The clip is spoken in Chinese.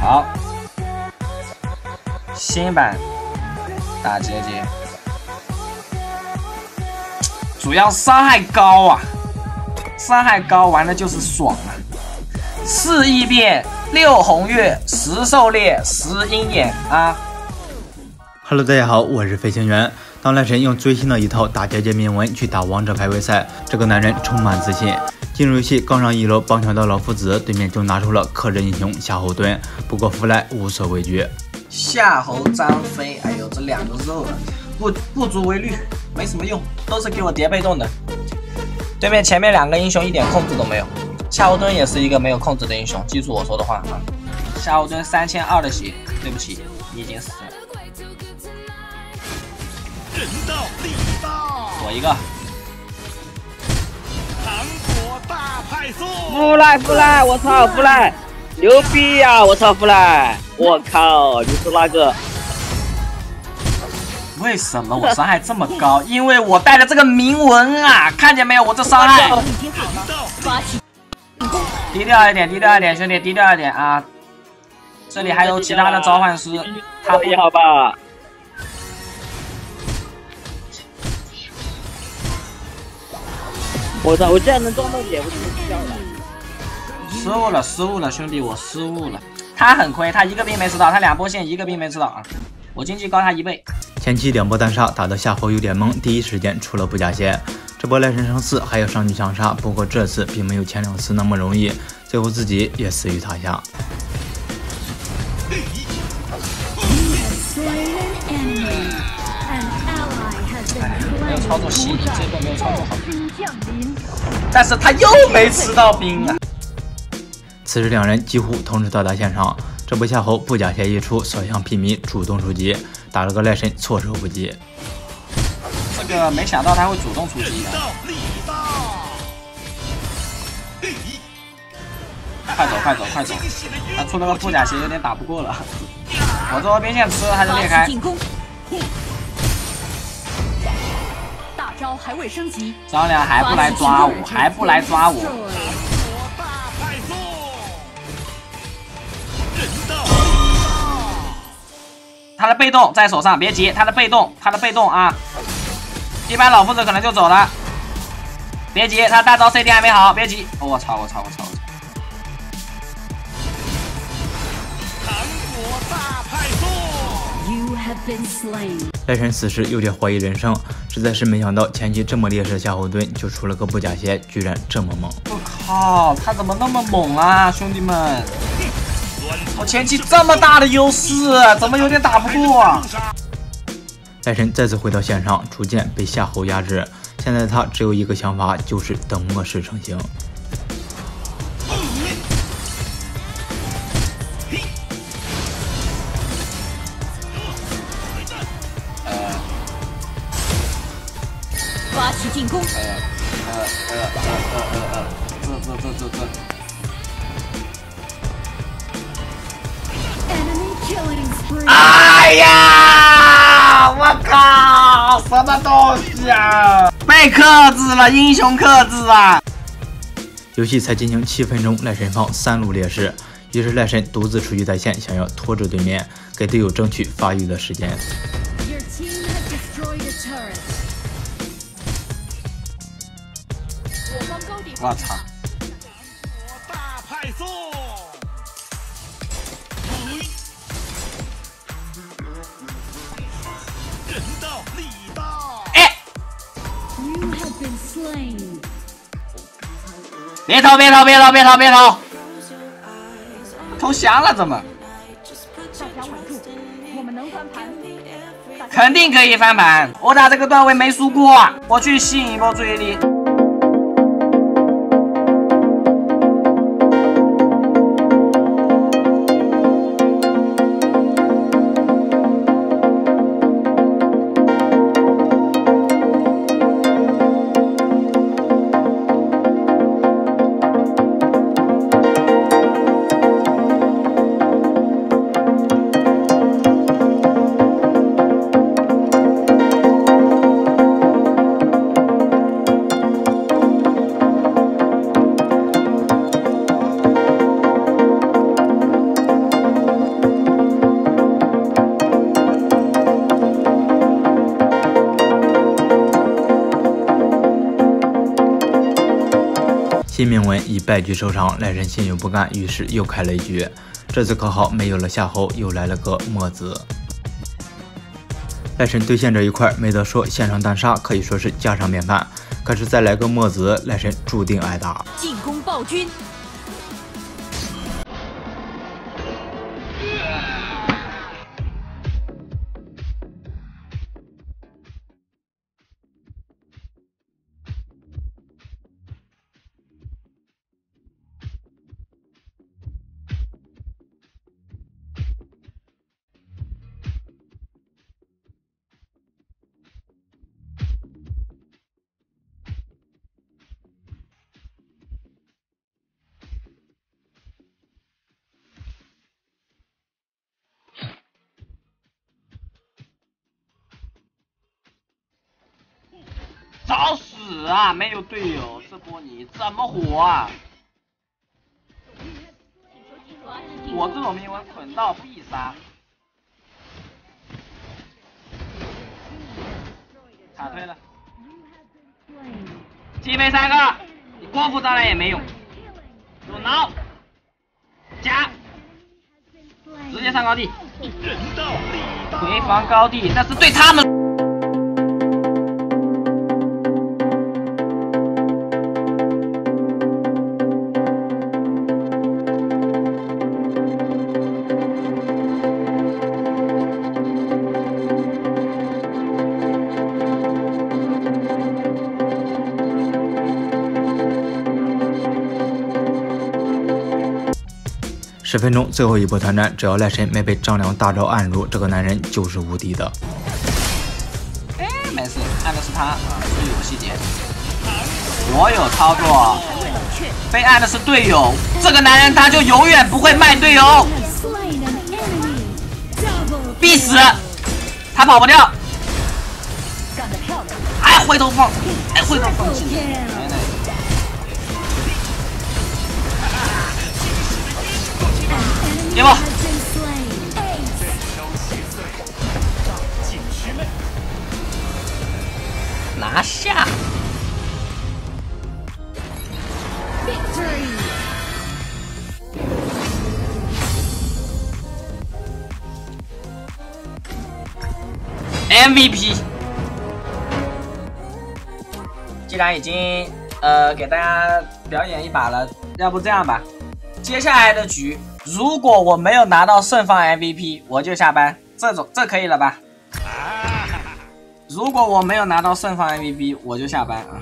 好，新版打结节，主要伤害高啊，伤害高玩的就是爽啊！四异变，六红月，十狩猎，十鹰眼啊！Hello，大家好，我是飞行员。当赖神用最新的一套打结界铭文去打王者排位赛，这个男人充满自信。进入游戏刚上一楼，帮抢到老夫子，对面就拿出了克制英雄夏侯惇。不过弗莱无所畏惧。夏侯张飞，哎呦，这两个肉啊，不不足为虑，没什么用，都是给我叠被动的。对面前面两个英雄一点控制都没有，夏侯惇也是一个没有控制的英雄，记住我说的话啊。夏侯惇三千二的血，对不起，你已经死了。人到力大，躲一个。弗莱弗莱，我操弗莱，牛逼呀！我操弗莱，我靠，你是那个？为什么我伤害这么高？因为我带了这个铭文啊，看见没有？我这伤害。低调一点，低调一点，兄弟，低调一点啊！这里还有其他的召唤师，他不好吧？我操！我竟然能撞到野，我怎么掉了？失误了，失误了，兄弟，我失误了。他很亏，他一个兵没吃到，他两波线一个兵没吃到啊！我经济高他一倍。前期两波单杀打得夏侯有点懵，第一时间出了不假鞋。这波赖神上四还要上去强杀，不过这次并没有前两次那么容易，最后自己也死于塔下。没有操作细，这波没有操作好。但是他又没吃到兵啊！此时两人几乎同时到达现场，这波夏侯不假鞋一出，所向披靡，主动出击，打了个赖神措手不及。这个没想到他会主动出击啊！快走快走快走！他出了个布甲鞋，有点打不过了。我这波边线吃了他就裂开。招还未升级，张良还不来抓我，还不来抓我。他的被动在手上，别急，他的被动，他的被动啊！一般老夫子可能就走了，别急，他大招 CD 还没好，别急。我操，我操，我操，我操！糖果大派送。赖神此时有点怀疑人生，实在是没想到前期这么劣势的夏侯惇就出了个布甲鞋，居然这么猛！我靠，他怎么那么猛啊，兄弟们！我前期这么大的优势，怎么有点打不过？戴神再次回到线上，逐渐被夏侯压制。现在他只有一个想法，就是等末世成型。发起进攻！呃呃呃呃呃呃呃，这这这这这！哎呀！我靠！什么东西啊？被克制了，英雄克制啊！游戏才进行七分钟，赖神方三路劣势，于是赖神独自出去在线，想要拖住对面，给队友争取发育的时间。我操！人到力大！哎！别逃！别逃！别逃！别逃！别逃！投降了怎么？我们能翻盘肯定可以翻盘！我打这个段位没输过，我去吸引一波注意力。金铭文以败局收场，赖神心有不甘，于是又开了一局。这次可好，没有了夏侯，又来了个墨子。赖神对线这一块没得说，线上单杀可以说是家常便饭。可是再来个墨子，赖神注定挨打。进攻暴君。找死啊！没有队友，这波你怎么活啊？我这种铭文捆到必杀，卡推了，击飞三个，你光伏障碍也没用，有挠，夹，直接上高地，回防高地，那是对他们。十分钟最后一波团战，只要赖神没被张良大招按住，这个男人就是无敌的。哎，没事，按的是他啊，注意有细节。我有操作，被按的是队友，这个男人他就永远不会卖队友，必死，他跑不掉。哎，回头放，哎，回头放弃。！MVP，既然已经呃给大家表演一把了，要不这样吧，接下来的局。如果我没有拿到胜方 MVP，我就下班。这种这可以了吧？如果我没有拿到胜方 MVP，我就下班啊。